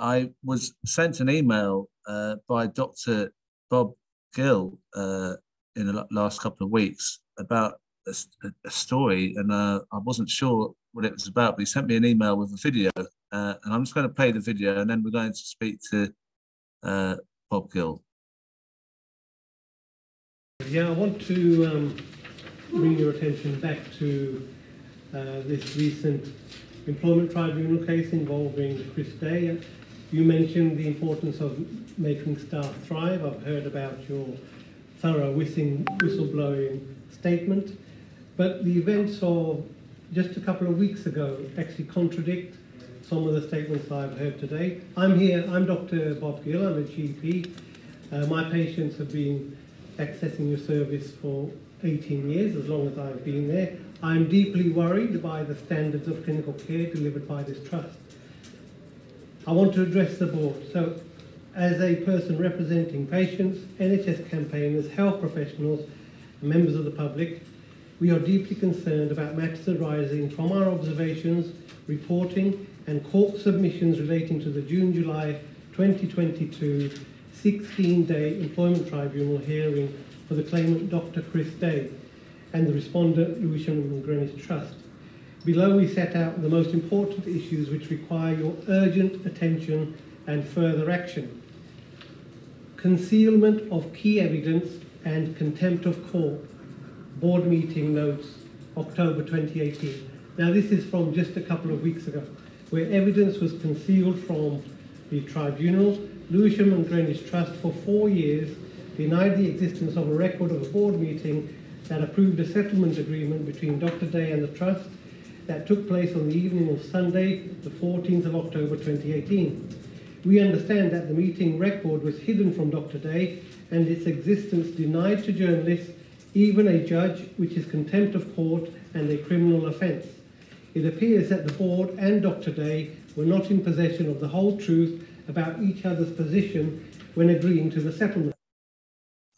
I was sent an email uh, by Dr. Bob Gill uh, in the last couple of weeks about a, a story, and uh, I wasn't sure what it was about, but he sent me an email with a video, uh, and I'm just going to play the video, and then we're going to speak to uh, Bob Gill. Yeah, I want to um, bring your attention back to uh, this recent employment tribunal case involving Chris Day. You mentioned the importance of making staff thrive. I've heard about your thorough whistleblowing statement. But the events of just a couple of weeks ago actually contradict some of the statements I've heard today. I'm here, I'm Dr. Bob Gill, I'm a GP. Uh, my patients have been accessing your service for 18 years, as long as I've been there. I'm deeply worried by the standards of clinical care delivered by this trust. I want to address the board. So, as a person representing patients, NHS campaigners, health professionals, and members of the public, we are deeply concerned about matters arising from our observations, reporting, and court submissions relating to the June July 2022 16 day employment tribunal hearing for the claimant Dr. Chris Day and the respondent Lewisham and Greenwich Trust. Below we set out the most important issues which require your urgent attention and further action. Concealment of key evidence and contempt of court board meeting notes, October 2018. Now, this is from just a couple of weeks ago, where evidence was concealed from the tribunal. Lewisham and Greenwich Trust for four years denied the existence of a record of a board meeting that approved a settlement agreement between Dr. Day and the Trust that took place on the evening of Sunday, the 14th of October 2018. We understand that the meeting record was hidden from Dr. Day and its existence denied to journalists even a judge, which is contempt of court and a criminal offence. It appears that the board and Dr. Day were not in possession of the whole truth about each other's position when agreeing to the settlement.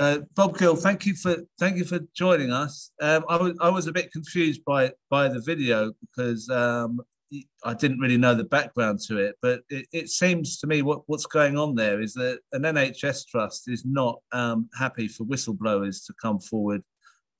Uh, Bob Gill, thank you for thank you for joining us. Um, I was I was a bit confused by by the video because um, I didn't really know the background to it, but it, it, seems to me what, what's going on there is that an NHS trust is not um, happy for whistleblowers to come forward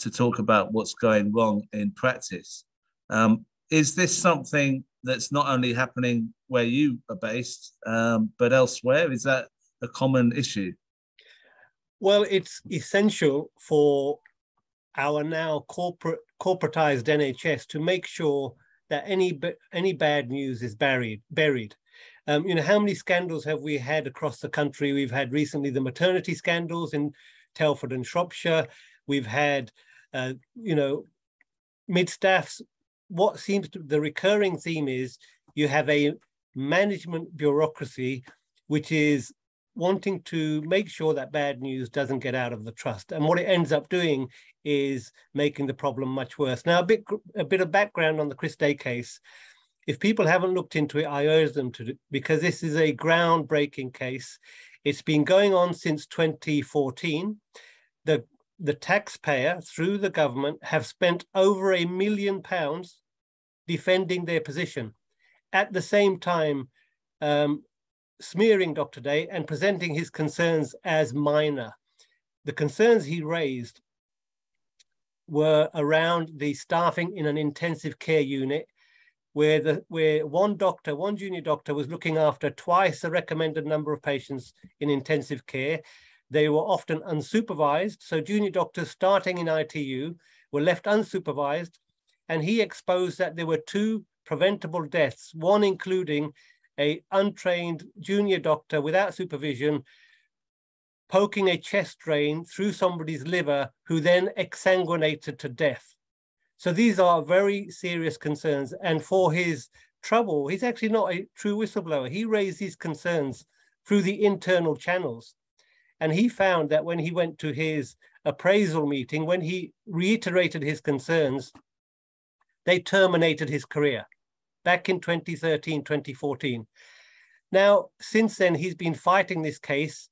to talk about what's going wrong in practice. Um, is this something that's not only happening where you are based, um, but elsewhere? Is that a common issue? Well, it's essential for our now corporate corporatized NHS to make sure that any any bad news is buried buried. Um, you know, how many scandals have we had across the country? We've had recently the maternity scandals in Telford and Shropshire. We've had, uh, you know, mid staffs. What seems to the recurring theme is you have a management bureaucracy which is wanting to make sure that bad news doesn't get out of the trust. And what it ends up doing is making the problem much worse. Now, a bit, a bit of background on the Chris Day case. If people haven't looked into it, I urge them to, because this is a groundbreaking case. It's been going on since 2014. The, the taxpayer, through the government, have spent over a million pounds defending their position. At the same time, um, smearing Dr. Day and presenting his concerns as minor. The concerns he raised were around the staffing in an intensive care unit where the where one doctor, one junior doctor was looking after twice the recommended number of patients in intensive care. They were often unsupervised. So junior doctors starting in ITU were left unsupervised. And he exposed that there were two preventable deaths, one including a untrained junior doctor without supervision poking a chest drain through somebody's liver who then exsanguinated to death. So these are very serious concerns. And for his trouble, he's actually not a true whistleblower. He raised these concerns through the internal channels. And he found that when he went to his appraisal meeting, when he reiterated his concerns, they terminated his career back in 2013, 2014. Now, since then, he's been fighting this case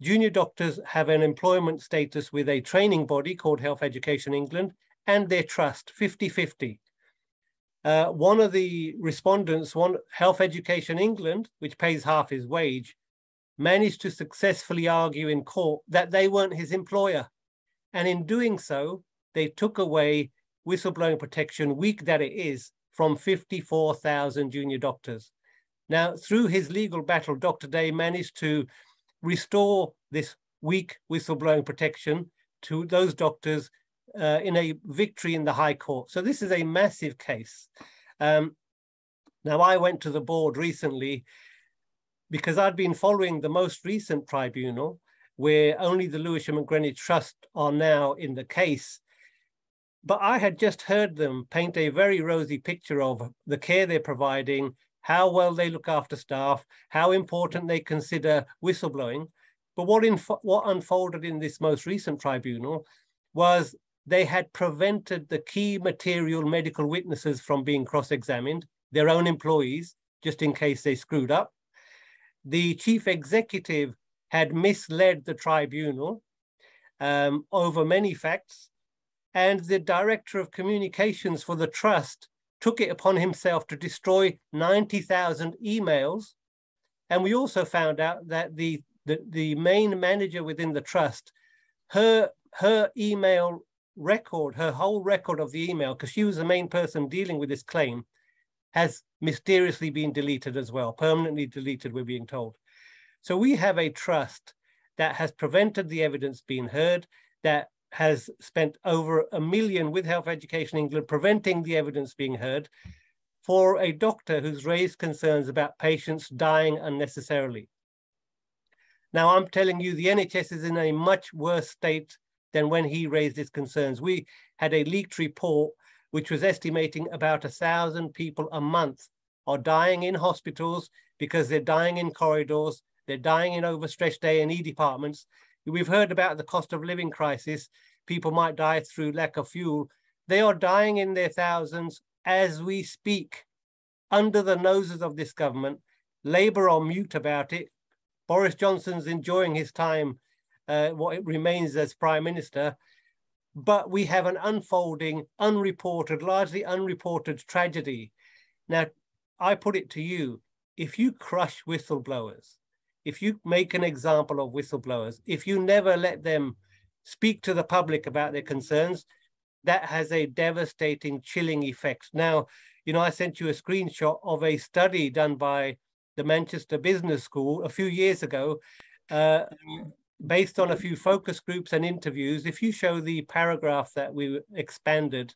Junior doctors have an employment status with a training body called Health Education England and their trust 50 50. Uh, one of the respondents, one Health Education England, which pays half his wage, managed to successfully argue in court that they weren't his employer. And in doing so, they took away whistleblowing protection, weak that it is, from 54,000 junior doctors. Now, through his legal battle, Dr. Day managed to restore this weak whistleblowing protection to those doctors uh, in a victory in the High Court. So this is a massive case. Um, now, I went to the board recently because I'd been following the most recent tribunal where only the Lewisham and Greenwich Trust are now in the case. But I had just heard them paint a very rosy picture of the care they're providing, how well they look after staff, how important they consider whistleblowing. But what, in what unfolded in this most recent tribunal was they had prevented the key material medical witnesses from being cross-examined, their own employees, just in case they screwed up. The chief executive had misled the tribunal um, over many facts, and the director of communications for the trust took it upon himself to destroy 90,000 emails. And we also found out that the, the, the main manager within the trust, her, her email record, her whole record of the email, because she was the main person dealing with this claim, has mysteriously been deleted as well, permanently deleted, we're being told. So we have a trust that has prevented the evidence being heard, that has spent over a million with Health Education England preventing the evidence being heard for a doctor who's raised concerns about patients dying unnecessarily. Now, I'm telling you, the NHS is in a much worse state than when he raised his concerns. We had a leaked report which was estimating about a thousand people a month are dying in hospitals because they're dying in corridors, they're dying in overstretched A&E departments. We've heard about the cost of living crisis. People might die through lack of fuel. They are dying in their thousands as we speak, under the noses of this government. Labour are mute about it. Boris Johnson's enjoying his time uh, what it remains as prime minister. But we have an unfolding, unreported, largely unreported tragedy. Now, I put it to you, if you crush whistleblowers, if you make an example of whistleblowers, if you never let them speak to the public about their concerns, that has a devastating, chilling effect. Now, you know, I sent you a screenshot of a study done by the Manchester Business School a few years ago, uh, based on a few focus groups and interviews, if you show the paragraph that we expanded,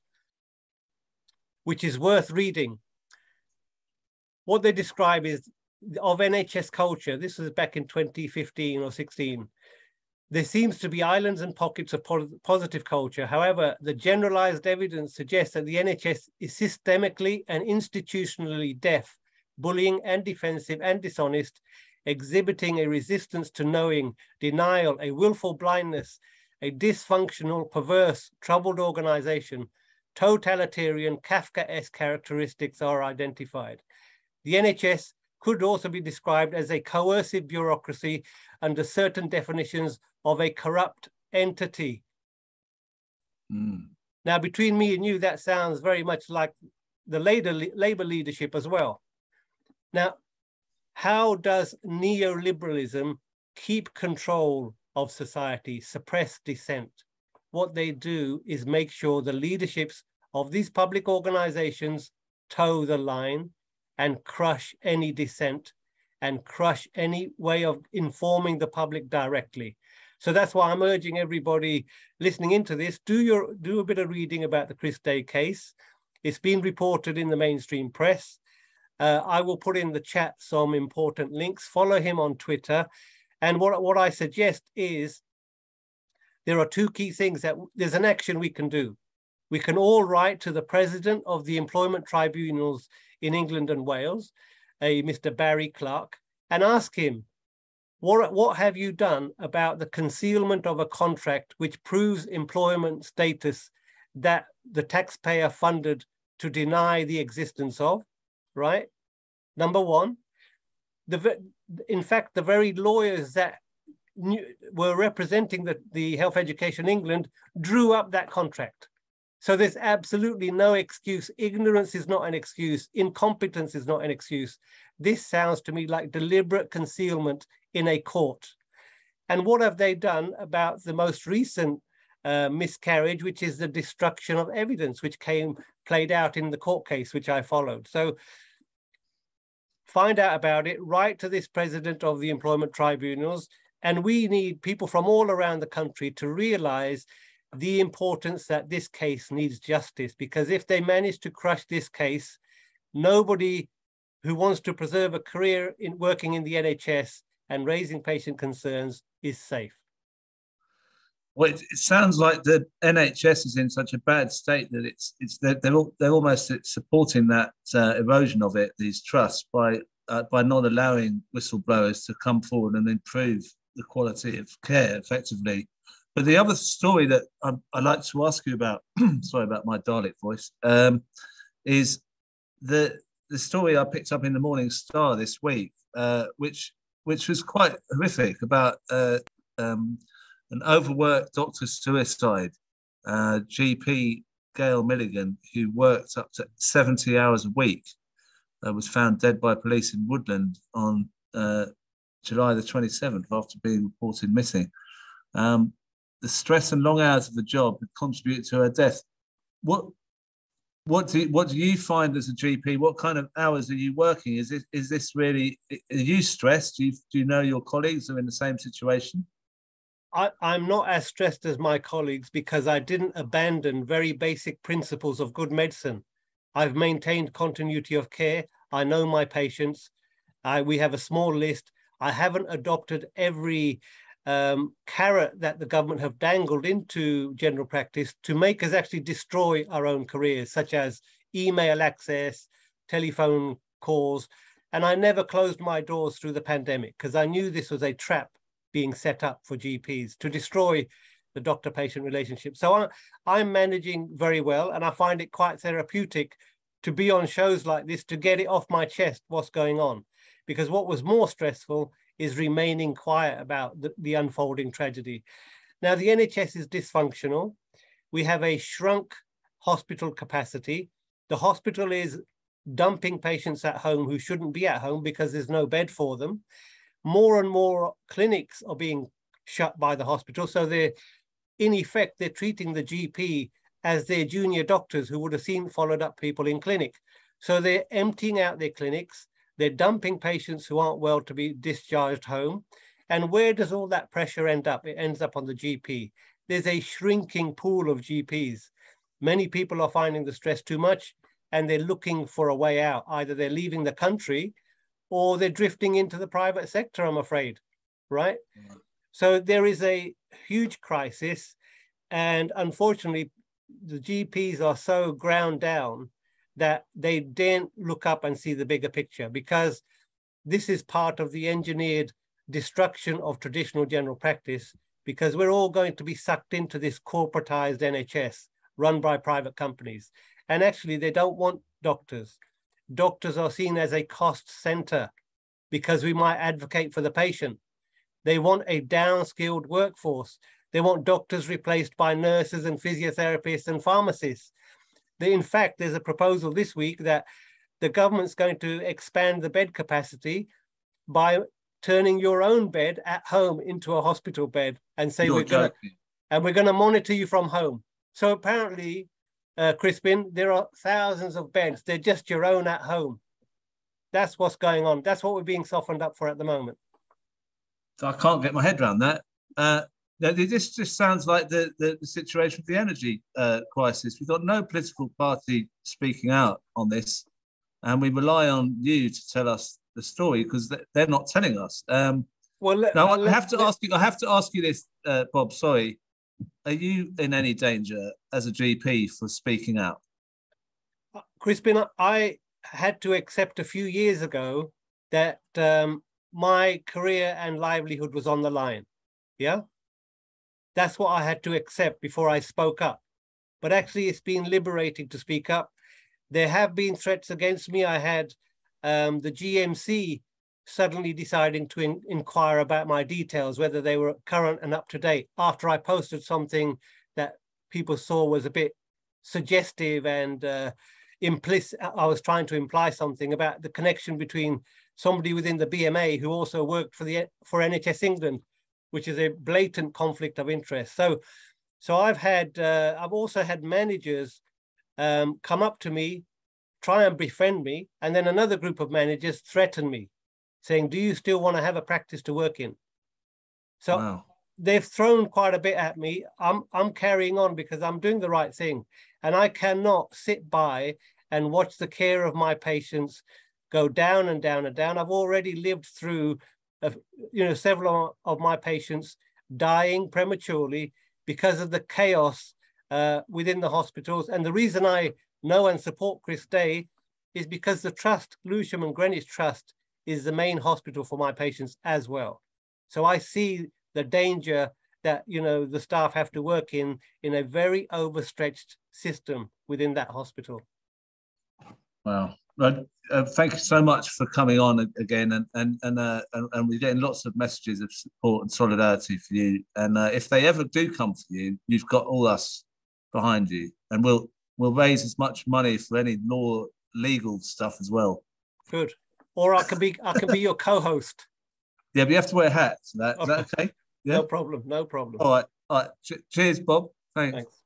which is worth reading, what they describe is of NHS culture, this was back in 2015 or 16, there seems to be islands and pockets of positive culture. However, the generalized evidence suggests that the NHS is systemically and institutionally deaf, bullying and defensive and dishonest exhibiting a resistance to knowing, denial, a willful blindness, a dysfunctional, perverse, troubled organization, totalitarian, Kafkaesque characteristics are identified. The NHS could also be described as a coercive bureaucracy under certain definitions of a corrupt entity. Mm. Now, between me and you, that sounds very much like the Labour leadership as well. Now, how does neoliberalism keep control of society, suppress dissent? What they do is make sure the leaderships of these public organizations toe the line and crush any dissent and crush any way of informing the public directly. So that's why I'm urging everybody listening into this, do your do a bit of reading about the Chris Day case. It's been reported in the mainstream press. Uh, I will put in the chat some important links. Follow him on Twitter. And what, what I suggest is there are two key things that there's an action we can do. We can all write to the president of the employment tribunals in England and Wales, a Mr. Barry Clarke, and ask him, what, what have you done about the concealment of a contract which proves employment status that the taxpayer funded to deny the existence of? right? Number one, the in fact, the very lawyers that knew, were representing the, the Health Education England drew up that contract. So there's absolutely no excuse. Ignorance is not an excuse. Incompetence is not an excuse. This sounds to me like deliberate concealment in a court. And what have they done about the most recent uh, miscarriage, which is the destruction of evidence, which came played out in the court case, which I followed. So find out about it, write to this president of the employment tribunals, and we need people from all around the country to realize the importance that this case needs justice because if they manage to crush this case, nobody who wants to preserve a career in working in the NHS and raising patient concerns is safe. Well, it, sounds like the NHS is in such a bad state that it's it's they're they're, they're almost supporting that uh, erosion of it, these trusts, by uh, by not allowing whistleblowers to come forward and improve the quality of care effectively. But the other story that I, would like to ask you about, sorry about my Dalek voice, um, is the the story I picked up in the Morning Star this week, uh, which which was quite horrific about uh, um, an overworked doctor suicide. Uh, GP Gail Milligan, who worked up to 70 hours a week, uh, was found dead by police in Woodland on uh, July the 27th after being reported missing. Um, the stress and long hours of the job contributed to her death. What what do you, what do you find as a GP? What kind of hours are you working? Is it is this really? Are you stressed? Do you do you know your colleagues are in the same situation? I, I'm not as stressed as my colleagues because I didn't abandon very basic principles of good medicine. I've maintained continuity of care. I know my patients. I, we have a small list. I haven't adopted every um, carrot that the government have dangled into general practice to make us actually destroy our own careers, such as email access, telephone calls. And I never closed my doors through the pandemic because I knew this was a trap being set up for GPs to destroy the doctor patient relationship. So I, I'm managing very well, and I find it quite therapeutic to be on shows like this to get it off my chest what's going on. Because what was more stressful is remaining quiet about the, the unfolding tragedy. Now, the NHS is dysfunctional. We have a shrunk hospital capacity. The hospital is dumping patients at home who shouldn't be at home because there's no bed for them. More and more clinics are being shut by the hospital. So they're, in effect, they're treating the GP as their junior doctors who would have seen followed up people in clinic. So they're emptying out their clinics. They're dumping patients who aren't well to be discharged home. And where does all that pressure end up? It ends up on the GP. There's a shrinking pool of GPs. Many people are finding the stress too much and they're looking for a way out. Either they're leaving the country or they're drifting into the private sector, I'm afraid, right? Mm-hmm. So there is a huge crisis. And unfortunately, the GPs are so ground down that they didn't look up and see the bigger picture because this is part of the engineered destruction of traditional general practice because we're all going to be sucked into this corporatized NHS run by private companies. And actually, they don't want doctors. Doctors are seen as a cost center because we might advocate for the patient. They want a downskilled workforce. They want doctors replaced by nurses and physiotherapists and pharmacists in fact, there's a proposal this week that the government's going to expand the bed capacity by turning your own bed at home into a hospital bed and say You're we're going to and we're going to monitor you from home. So apparently, uh, Crispin, there are thousands of beds. They're just your own at home. That's what's going on. That's what we're being softened up for at the moment. So I can't get my head around that. Uh, this just sounds like the, the, the situation of the energy uh, crisis. We've got no political party speaking out on this, and we rely on you to tell us the story because they're not telling us. Um, well, let, now I have to let, ask you. I have to ask you this, uh, Bob. Sorry, are you in any danger as a GP for speaking out? Uh, Crispin, I had to accept a few years ago that um, my career and livelihood was on the line. Yeah. That's what I had to accept before I spoke up. But actually, it's been liberating to speak up. There have been threats against me. I had um, the GMC suddenly deciding to in, inquire about my details, whether they were current and up to date, after I posted something that people saw was a bit suggestive and uh, implicit. I was trying to imply something about the connection between somebody within the BMA who also worked for the for NHS England, which is a blatant conflict of interest. So, so I've had uh, I've also had managers um, come up to me, try and befriend me, and then another group of managers threaten me, saying, "Do you still want to have a practice to work in?" So wow. they've thrown quite a bit at me. I'm I'm carrying on because I'm doing the right thing, and I cannot sit by and watch the care of my patients go down and down and down. I've already lived through, uh, you know, several of my patients dying prematurely because of the chaos uh, within the hospitals. And the reason I know and support Chris Day is because the trust, Lewisham and Greenwich Trust, is the main hospital for my patients as well. So I see the danger that you know the staff have to work in in a very overstretched system within that hospital. Wow. Well, uh, thank you so much for coming on again, and and and, uh, and, and we're getting lots of messages of support and solidarity for you. And uh, if they ever do come for you, you've got all us behind you, and we'll we'll raise as much money for any law legal stuff as well. Good. Or I can be I can be your co-host. Yeah, but you have to wear a hat. Is that, okay. that okay? Yeah. No problem. No problem. All right. All right. Cheers, Bob. Thanks. Thanks.